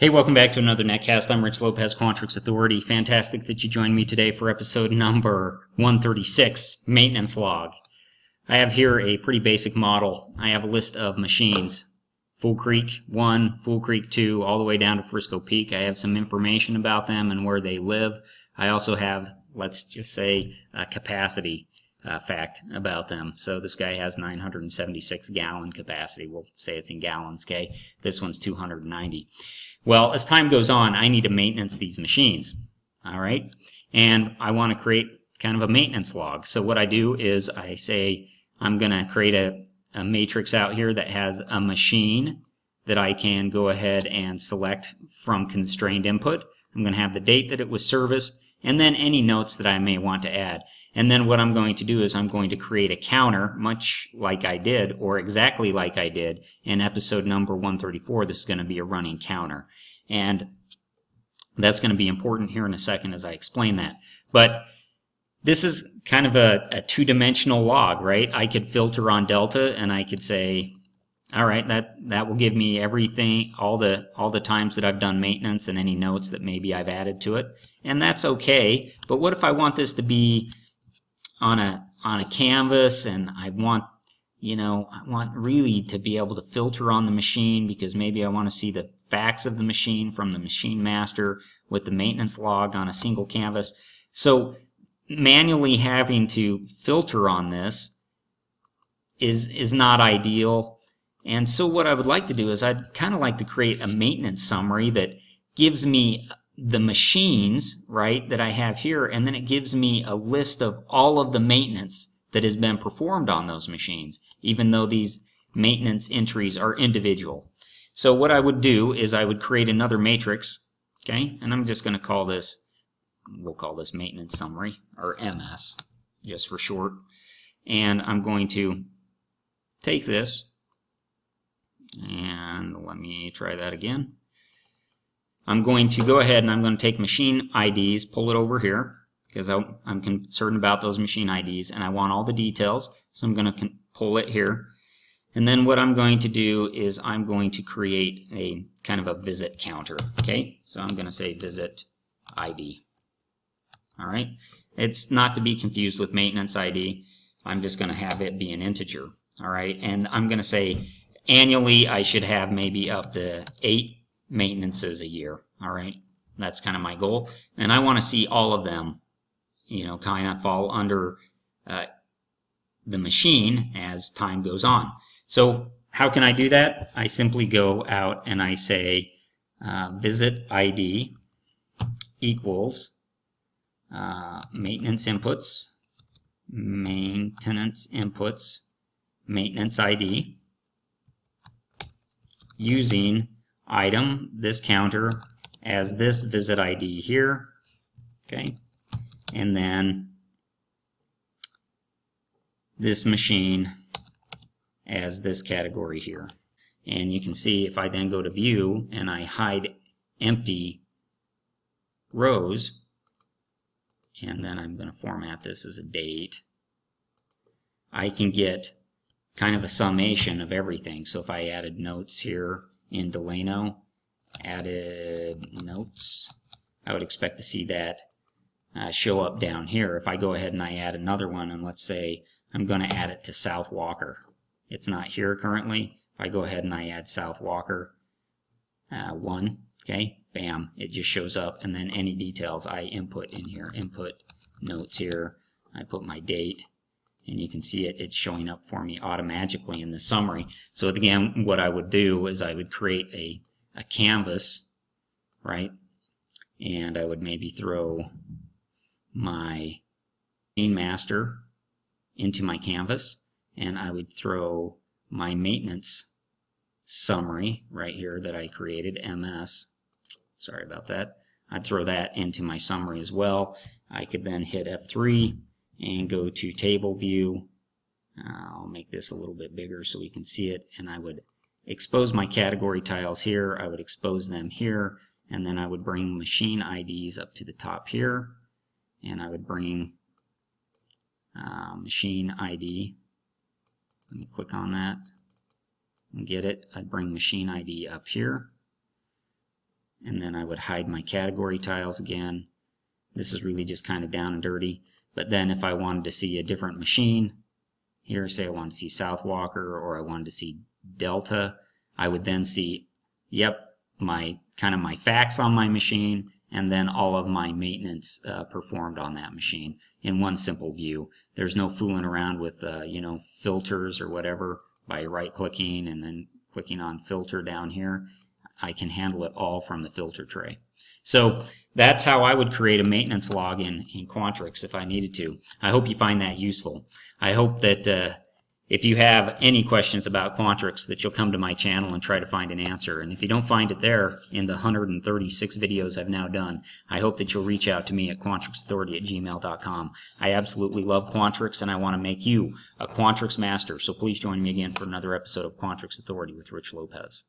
Hey, welcome back to another Netcast. I'm Rich Lopez, Quantrix Authority. Fantastic that you joined me today for episode number 136, Maintenance Log. I have here a pretty basic model. I have a list of machines. Fool Creek 1, Fool Creek 2, all the way down to Frisco Peak. I have some information about them and where they live. I also have, let's just say, capacity uh, fact about them. So this guy has 976 gallon capacity. We'll say it's in gallons, okay? This one's 290. Well, as time goes on, I need to maintenance these machines, all right? And I want to create kind of a maintenance log. So what I do is I say I'm going to create a, a matrix out here that has a machine that I can go ahead and select from constrained input. I'm going to have the date that it was serviced and then any notes that I may want to add. And then what I'm going to do is I'm going to create a counter, much like I did, or exactly like I did in episode number 134. This is going to be a running counter. And that's going to be important here in a second as I explain that. But this is kind of a, a two-dimensional log, right? I could filter on delta and I could say, all right, that, that will give me everything, all the, all the times that I've done maintenance and any notes that maybe I've added to it. And that's okay. But what if I want this to be on a on a canvas and I want you know I want really to be able to filter on the machine because maybe I want to see the facts of the machine from the machine master with the maintenance log on a single canvas. So manually having to filter on this is is not ideal. And so what I would like to do is I'd kind of like to create a maintenance summary that gives me the machines, right, that I have here, and then it gives me a list of all of the maintenance that has been performed on those machines, even though these maintenance entries are individual. So what I would do is I would create another matrix, okay, and I'm just going to call this, we'll call this maintenance summary, or MS, just for short, and I'm going to take this, and let me try that again. I'm going to go ahead and I'm going to take machine IDs, pull it over here, because I'm concerned about those machine IDs, and I want all the details, so I'm going to pull it here. And then what I'm going to do is I'm going to create a kind of a visit counter, okay? So I'm going to say visit ID, all right? It's not to be confused with maintenance ID. I'm just going to have it be an integer, all right? And I'm going to say annually I should have maybe up to eight maintenances a year. All right, that's kind of my goal, and I want to see all of them, you know, kind of fall under uh, the machine as time goes on. So how can I do that? I simply go out and I say uh, visit ID equals uh, maintenance inputs, maintenance inputs, maintenance ID using item, this counter, as this visit ID here, okay, and then this machine as this category here. And you can see if I then go to view and I hide empty rows, and then I'm going to format this as a date, I can get kind of a summation of everything. So if I added notes here, in Delano, added notes. I would expect to see that uh, show up down here. If I go ahead and I add another one, and let's say I'm going to add it to South Walker. It's not here currently. If I go ahead and I add South Walker uh, 1, okay, bam, it just shows up. And then any details I input in here, input notes here, I put my date, and you can see it, it's showing up for me automatically in the summary. So again, what I would do is I would create a, a canvas, right? And I would maybe throw my main master into my canvas and I would throw my maintenance summary right here that I created, MS. Sorry about that. I'd throw that into my summary as well. I could then hit F3 and go to table view. I'll make this a little bit bigger so we can see it and I would expose my category tiles here. I would expose them here and then I would bring machine IDs up to the top here and I would bring uh, machine ID. Let me click on that and get it. I'd bring machine ID up here and then I would hide my category tiles again. This is really just kind of down and dirty. But then if I wanted to see a different machine, here say I want to see South Walker or I wanted to see Delta, I would then see, yep, my kind of my facts on my machine and then all of my maintenance uh, performed on that machine in one simple view. There's no fooling around with, uh, you know, filters or whatever by right clicking and then clicking on filter down here. I can handle it all from the filter tray. So that's how I would create a maintenance log in, in Quantrix if I needed to. I hope you find that useful. I hope that uh, if you have any questions about Quantrix that you'll come to my channel and try to find an answer. And if you don't find it there in the 136 videos I've now done, I hope that you'll reach out to me at quantrixauthority at gmail.com. I absolutely love Quantrix and I want to make you a Quantrix master. So please join me again for another episode of Quantrix Authority with Rich Lopez.